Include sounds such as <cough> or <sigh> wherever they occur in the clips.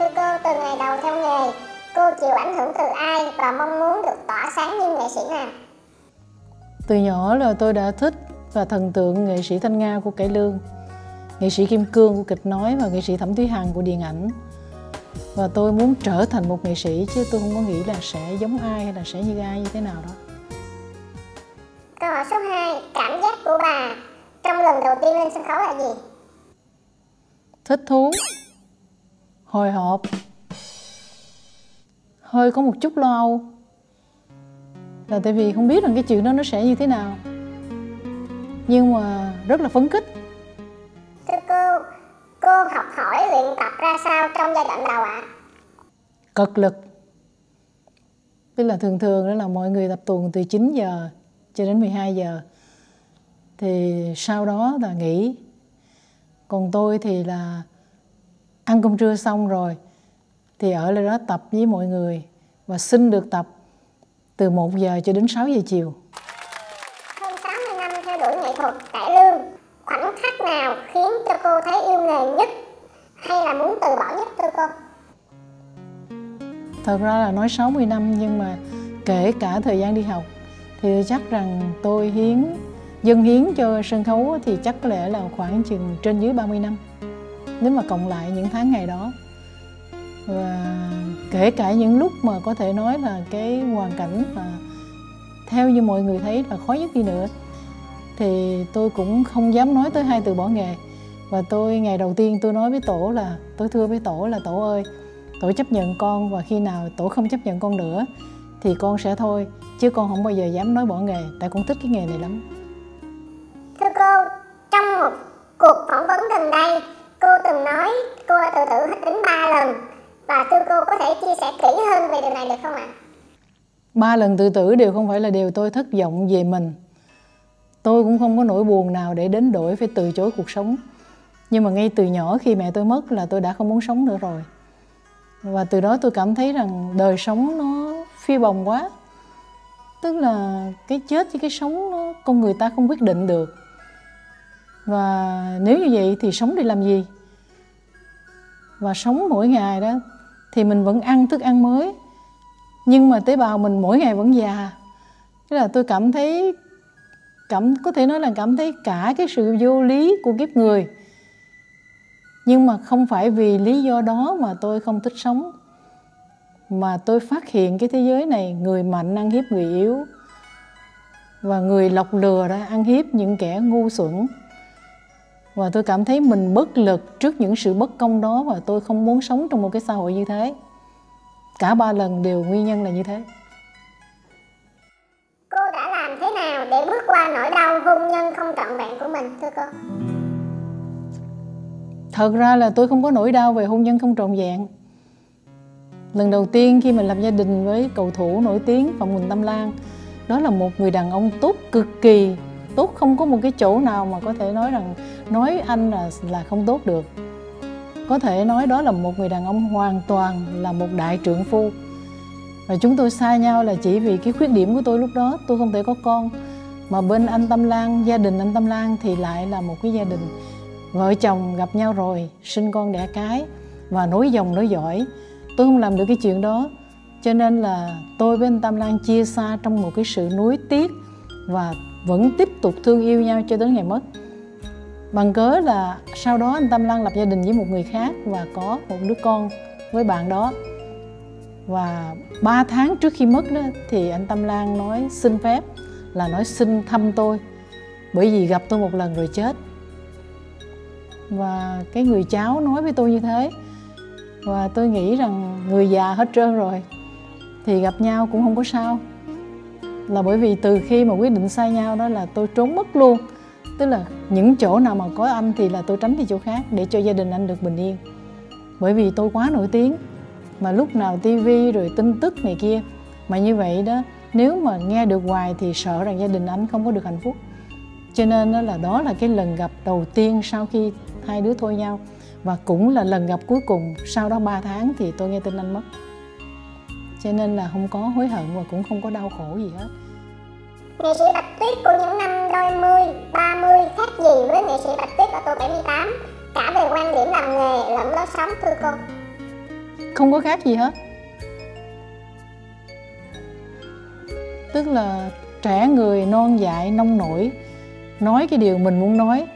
Thưa cô, từ ngày đầu theo nghề, cô chịu ảnh hưởng từ ai và mong muốn được tỏa sáng như nghệ sĩ nào? Từ nhỏ là tôi đã thích và thần tượng nghệ sĩ Thanh Nga của Cải Lương, nghệ sĩ Kim Cương của kịch nói và nghệ sĩ Thẩm Thúy Hằng của điện ảnh. Và tôi muốn trở thành một nghệ sĩ chứ tôi không có nghĩ là sẽ giống ai hay là sẽ như ai như thế nào đó. Câu hỏi số 2, cảm giác của bà trong lần đầu tiên lên sân khấu là gì? Thích thú, hồi hộp, hơi có một chút lo âu. Là tại vì không biết rằng cái chuyện đó nó sẽ như thế nào. Nhưng mà rất là phấn khích. Thưa cô, cô học hỏi luyện tập ra sao trong giai đoạn đầu ạ? cực lực. Tức là thường thường đó là mọi người tập tuần từ 9 giờ cho đến 12 giờ. Thì sau đó là nghỉ. Còn tôi thì là ăn cơm trưa xong rồi thì ở lại đó tập với mọi người và xin được tập từ 1 giờ cho đến 6 giờ chiều Hơn 60 năm theo đuổi nghệ thuật cải lương, khoảnh khắc nào khiến cho cô thấy yêu nghề nhất hay là muốn từ bỏ nhất thưa cô? thật ra là nói 60 năm nhưng mà kể cả thời gian đi học thì chắc rằng tôi hiến dân hiến cho sân khấu thì chắc có lẽ là khoảng chừng trên dưới 30 năm nếu mà cộng lại những tháng ngày đó. Và kể cả những lúc mà có thể nói là cái hoàn cảnh và theo như mọi người thấy là khó nhất đi nữa thì tôi cũng không dám nói tới hai từ bỏ nghề. Và tôi ngày đầu tiên tôi nói với tổ là tôi thưa với tổ là tổ ơi tổ chấp nhận con và khi nào tổ không chấp nhận con nữa thì con sẽ thôi chứ con không bao giờ dám nói bỏ nghề. Tại con thích cái nghề này lắm. Thưa cô, trong một cuộc phỏng vấn gần đây, cô từng nói cô đã tự tử hết đến 3 lần. Và thưa cô có thể chia sẻ kỹ hơn về điều này được không ạ? ba lần tự tử đều không phải là điều tôi thất vọng về mình. Tôi cũng không có nỗi buồn nào để đến đổi phải từ chối cuộc sống. Nhưng mà ngay từ nhỏ khi mẹ tôi mất là tôi đã không muốn sống nữa rồi. Và từ đó tôi cảm thấy rằng đời sống nó phi bồng quá. Tức là cái chết với cái sống nó con người ta không quyết định được và nếu như vậy thì sống để làm gì? Và sống mỗi ngày đó, thì mình vẫn ăn thức ăn mới. Nhưng mà tế bào mình mỗi ngày vẫn già. Tức là tôi cảm thấy, cảm, có thể nói là cảm thấy cả cái sự vô lý của kiếp người. Nhưng mà không phải vì lý do đó mà tôi không thích sống. Mà tôi phát hiện cái thế giới này, người mạnh ăn hiếp người yếu. Và người lọc lừa đó ăn hiếp những kẻ ngu xuẩn và tôi cảm thấy mình bất lực trước những sự bất công đó và tôi không muốn sống trong một cái xã hội như thế. Cả ba lần đều nguyên nhân là như thế. Cô đã làm thế nào để bước qua nỗi đau hôn nhân không trọn vẹn của mình thưa cô? thật ra là tôi không có nỗi đau về hôn nhân không trọn vẹn. Lần đầu tiên khi mình lập gia đình với cầu thủ nổi tiếng phạm quỳnh tâm lan đó là một người đàn ông tốt cực kỳ tốt, không có một cái chỗ nào mà có thể nói rằng, nói anh là là không tốt được. Có thể nói đó là một người đàn ông hoàn toàn là một đại trượng phu. Và chúng tôi xa nhau là chỉ vì cái khuyết điểm của tôi lúc đó, tôi không thể có con. Mà bên anh Tâm Lan, gia đình anh Tâm Lan thì lại là một cái gia đình. Vợ chồng gặp nhau rồi, sinh con đẻ cái và nối dòng nối dõi. Tôi không làm được cái chuyện đó. Cho nên là tôi với anh Tâm Lan chia xa trong một cái sự nuối tiếc và vẫn tiếp tục thương yêu nhau cho đến ngày mất. Bằng cớ là sau đó anh Tâm Lan lập gia đình với một người khác và có một đứa con với bạn đó. Và ba tháng trước khi mất đó thì anh Tâm Lan nói xin phép, là nói xin thăm tôi, bởi vì gặp tôi một lần rồi chết. Và cái người cháu nói với tôi như thế, và tôi nghĩ rằng người già hết trơn rồi, thì gặp nhau cũng không có sao là bởi vì từ khi mà quyết định xa nhau đó là tôi trốn mất luôn. Tức là những chỗ nào mà có anh thì là tôi tránh đi chỗ khác để cho gia đình anh được bình yên. Bởi vì tôi quá nổi tiếng, mà lúc nào tivi rồi tin tức này kia, mà như vậy đó, nếu mà nghe được hoài thì sợ rằng gia đình anh không có được hạnh phúc. Cho nên đó là đó là cái lần gặp đầu tiên sau khi hai đứa thôi nhau, và cũng là lần gặp cuối cùng sau đó 3 tháng thì tôi nghe tin anh mất cho nên là không có hối hận và cũng không có đau khổ gì hết. Nghệ sĩ Bạch Tuyết của những năm đôi mươi, ba mươi khác gì với nghệ sĩ Bạch Tuyết ở tuổi 78 cả về quan điểm làm nghề lẫn lối sống thưa cô? không có khác gì hết. Tức là trẻ người non dại nông nổi nói cái điều mình muốn nói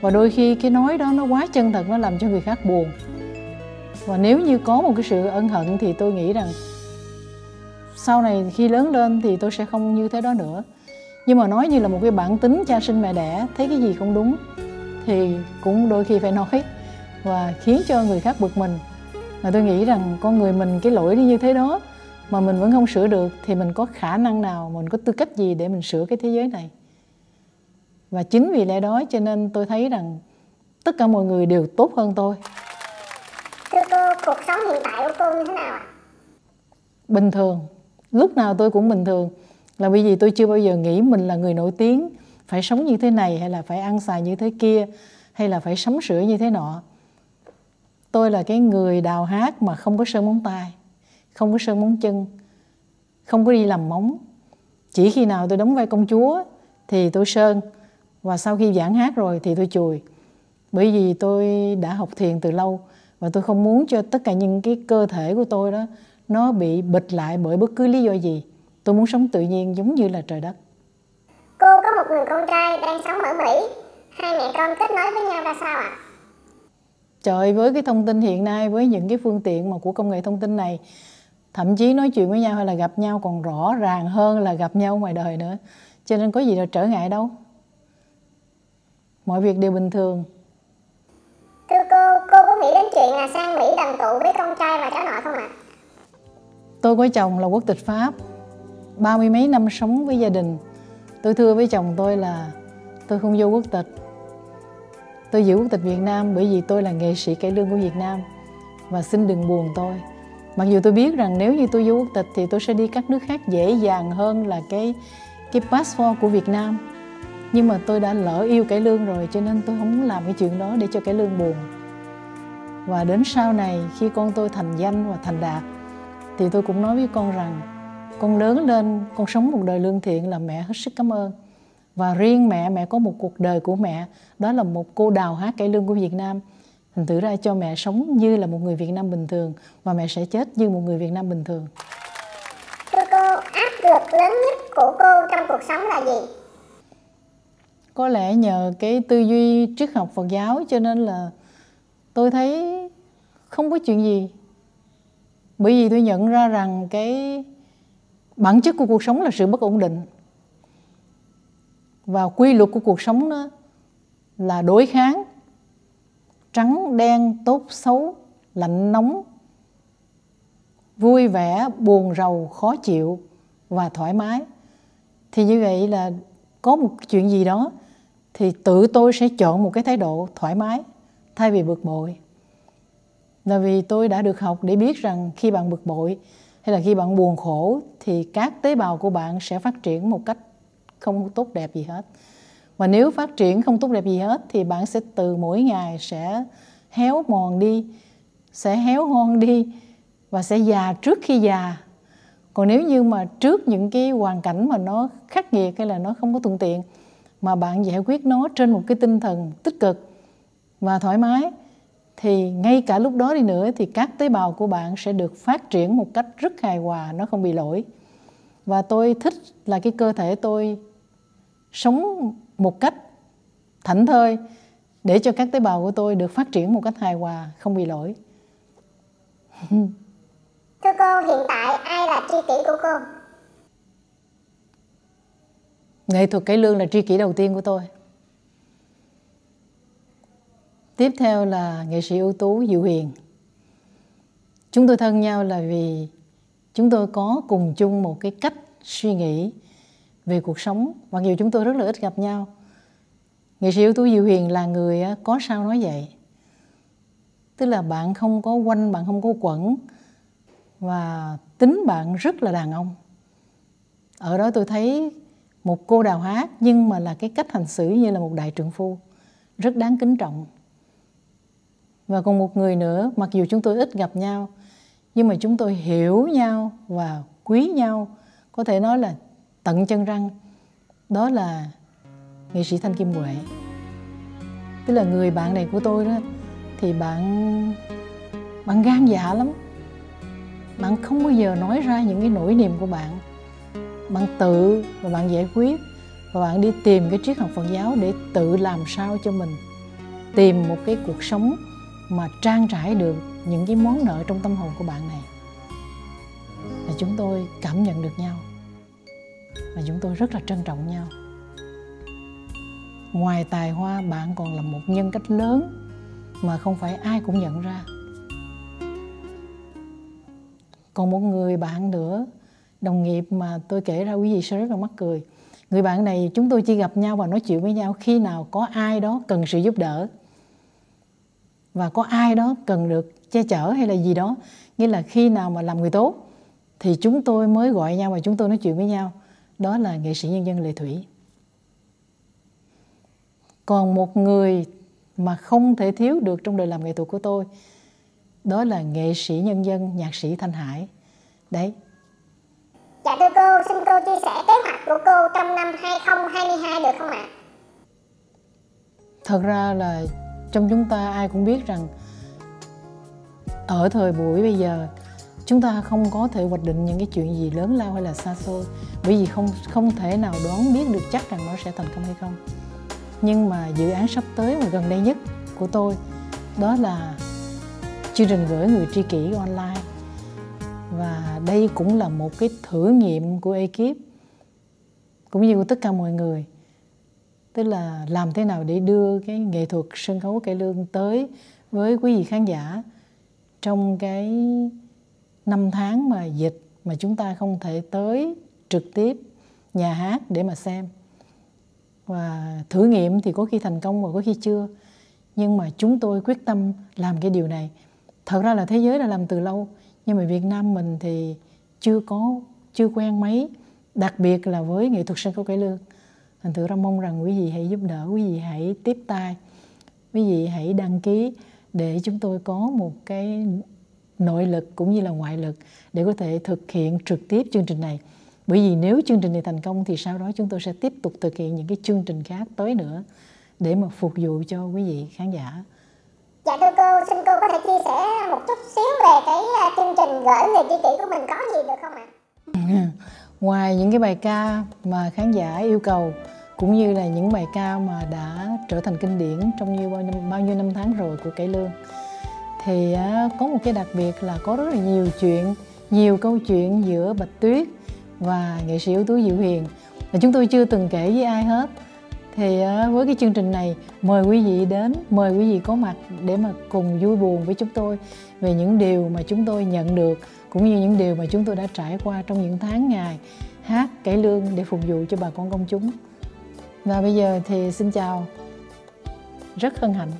và đôi khi cái nói đó nó quá chân thật nó làm cho người khác buồn. Và nếu như có một cái sự ân hận thì tôi nghĩ rằng sau này khi lớn lên thì tôi sẽ không như thế đó nữa. Nhưng mà nói như là một cái bản tính cha sinh mẹ đẻ thấy cái gì không đúng thì cũng đôi khi phải nói và khiến cho người khác bực mình. Mà tôi nghĩ rằng con người mình cái lỗi đi như thế đó mà mình vẫn không sửa được thì mình có khả năng nào mình có tư cách gì để mình sửa cái thế giới này? Và chính vì lẽ đó cho nên tôi thấy rằng tất cả mọi người đều tốt hơn tôi. Thưa cô cuộc sống hiện tại của cô như thế nào ạ? Bình thường lúc nào tôi cũng bình thường. Là bởi vì tôi chưa bao giờ nghĩ mình là người nổi tiếng, phải sống như thế này hay là phải ăn xài như thế kia, hay là phải sắm sửa như thế nọ. Tôi là cái người đào hát mà không có sơn móng tay, không có sơn móng chân, không có đi làm móng. Chỉ khi nào tôi đóng vai công chúa thì tôi sơn, và sau khi giảng hát rồi thì tôi chùi. Bởi vì tôi đã học thiền từ lâu, và tôi không muốn cho tất cả những cái cơ thể của tôi đó nó bị bịch lại bởi bất cứ lý do gì. Tôi muốn sống tự nhiên giống như là trời đất. Cô có một người con trai đang sống ở mỹ. Hai mẹ con kết nối với nhau ra sao ạ? Trời với cái thông tin hiện nay với những cái phương tiện mà của công nghệ thông tin này thậm chí nói chuyện với nhau hay là gặp nhau còn rõ ràng hơn là gặp nhau ngoài đời nữa. Cho nên có gì là trở ngại đâu. Mọi việc đều bình thường. Thưa cô cô có nghĩ đến chuyện là sang mỹ đoàn tụ với con trai và cháu nội không ạ tôi có chồng là quốc tịch pháp, ba mươi mấy năm sống với gia đình. Tôi thưa với chồng tôi là tôi không vô quốc tịch. Tôi giữ quốc tịch việt nam bởi vì tôi là nghệ sĩ cải lương của việt nam. Và xin đừng buồn tôi. Mặc dù tôi biết rằng nếu như tôi vô quốc tịch thì tôi sẽ đi các nước khác dễ dàng hơn là cái cái passport của việt nam. Nhưng mà tôi đã lỡ yêu cải lương rồi cho nên tôi không muốn làm cái chuyện đó để cho cải lương buồn. Và đến sau này khi con tôi thành danh và thành đạt thì tôi cũng nói với con rằng con lớn lên con sống một đời lương thiện là mẹ hết sức cảm ơn. Và riêng mẹ mẹ có một cuộc đời của mẹ đó là một cô đào hát cải lương của Việt Nam. Thành thử ra cho mẹ sống như là một người Việt Nam bình thường và mẹ sẽ chết như một người Việt Nam bình thường. Thưa cô áp lực lớn nhất của cô trong cuộc sống là gì? Có lẽ nhờ cái tư duy triết học Phật giáo cho nên là tôi thấy không có chuyện gì bởi vì tôi nhận ra rằng cái bản chất của cuộc sống là sự bất ổn định. Và quy luật của cuộc sống đó là đối kháng, trắng, đen, tốt, xấu, lạnh, nóng, vui vẻ, buồn, rầu, khó chịu và thoải mái. Thì như vậy là có một chuyện gì đó thì tự tôi sẽ chọn một cái thái độ thoải mái thay vì bực bội là vì tôi đã được học để biết rằng khi bạn bực bội hay là khi bạn buồn khổ thì các tế bào của bạn sẽ phát triển một cách không tốt đẹp gì hết. Và nếu phát triển không tốt đẹp gì hết thì bạn sẽ từ mỗi ngày sẽ héo mòn đi, sẽ héo hon đi và sẽ già trước khi già. Còn nếu như mà trước những cái hoàn cảnh mà nó khắc nghiệt hay là nó không có thuận tiện mà bạn giải quyết nó trên một cái tinh thần tích cực và thoải mái thì ngay cả lúc đó đi nữa thì các tế bào của bạn sẽ được phát triển một cách rất hài hòa nó không bị lỗi. Và tôi thích là cái cơ thể tôi sống một cách thảnh thơi để cho các tế bào của tôi được phát triển một cách hài hòa không bị lỗi. <laughs> Thưa cô hiện tại ai là tri kỷ của cô? Nghệ thuật cải lương là tri kỷ đầu tiên của tôi tiếp theo là nghệ sĩ ưu tú Diệu Huyền. Chúng tôi thân nhau là vì chúng tôi có cùng chung một cái cách suy nghĩ về cuộc sống. Mặc dù chúng tôi rất là ít gặp nhau, nghệ sĩ ưu tú Diệu Huyền là người có sao nói vậy? Tức là bạn không có quanh, bạn không có quẩn, và tính bạn rất là đàn ông. Ở đó tôi thấy một cô đào hát nhưng mà là cái cách hành xử như là một đại trưởng phu, rất đáng kính trọng và còn một người nữa, mặc dù chúng tôi ít gặp nhau, nhưng mà chúng tôi hiểu nhau và quý nhau. Có thể nói là tận chân răng. Đó là nghệ sĩ thanh kim huệ. Tức là người bạn này của tôi đó, thì bạn bạn gan dạ lắm. Bạn không bao giờ nói ra những cái nỗi niềm của bạn. Bạn tự và bạn giải quyết. Và bạn đi tìm cái triết học Phật giáo để tự làm sao cho mình tìm một cái cuộc sống mà trang trải được những cái món nợ trong tâm hồn của bạn này. Là chúng tôi cảm nhận được nhau. Và chúng tôi rất là trân trọng nhau. Ngoài tài hoa, bạn còn là một nhân cách lớn mà không phải ai cũng nhận ra. Còn một người bạn nữa, đồng nghiệp mà tôi kể ra quý vị sẽ rất là mắc cười. Người bạn này, chúng tôi chỉ gặp nhau và nói chuyện với nhau khi nào có ai đó cần sự giúp đỡ và có ai đó cần được che chở hay là gì đó nghĩa là khi nào mà làm người tốt thì chúng tôi mới gọi nhau và chúng tôi nói chuyện với nhau. Đó là nghệ sĩ nhân dân lệ thủy. Còn một người mà không thể thiếu được trong đời làm nghệ thuật của tôi đó là nghệ sĩ nhân dân nhạc sĩ thanh hải. Đấy. Dạ thưa cô xin cô chia sẻ kế hoạch của cô trong năm 2022 được không ạ? Thật ra là trong chúng ta ai cũng biết rằng, ở thời buổi bây giờ, chúng ta không có thể hoạch định những cái chuyện gì lớn lao hay là xa xôi, bởi vì không không thể nào đoán biết được chắc rằng nó sẽ thành công hay không. Nhưng mà dự án sắp tới và gần đây nhất của tôi, đó là chương trình gửi người tri kỷ online. Và đây cũng là một cái thử nghiệm của ekip, cũng như của tất cả mọi người tức là làm thế nào để đưa cái nghệ thuật sân khấu cải lương tới với quý vị khán giả trong cái năm tháng mà dịch mà chúng ta không thể tới trực tiếp nhà hát để mà xem. Và thử nghiệm thì có khi thành công và có khi chưa. Nhưng mà chúng tôi quyết tâm làm cái điều này. Thật ra là thế giới đã làm từ lâu, nhưng mà Việt Nam mình thì chưa có, chưa quen mấy, đặc biệt là với nghệ thuật sân khấu cải lương thành thử ra mong rằng quý vị hãy giúp đỡ quý vị hãy tiếp tay. Quý vị hãy đăng ký để chúng tôi có một cái nội lực cũng như là ngoại lực để có thể thực hiện trực tiếp chương trình này. Bởi vì nếu chương trình này thành công thì sau đó chúng tôi sẽ tiếp tục thực hiện những cái chương trình khác tới nữa để mà phục vụ cho quý vị khán giả. Dạ thưa cô, xin cô có thể chia sẻ một chút xíu về cái à, chương trình gửi người tri kỷ của mình có gì được không ạ? <laughs> Ngoài những cái bài ca mà khán giả yêu cầu cũng như là những bài ca mà đã trở thành kinh điển trong như bao, nhiêu, bao nhiêu năm tháng rồi của cải lương thì à, có một cái đặc biệt là có rất là nhiều chuyện nhiều câu chuyện giữa bạch tuyết và nghệ sĩ ưu tú diệu hiền mà chúng tôi chưa từng kể với ai hết. Thì à, với cái chương trình này mời quý vị đến mời quý vị có mặt để mà cùng vui buồn với chúng tôi về những điều mà chúng tôi nhận được cũng như những điều mà chúng tôi đã trải qua trong những tháng ngày hát, cải lương để phục vụ cho bà con công chúng. Và bây giờ thì xin chào. Rất hân hạnh.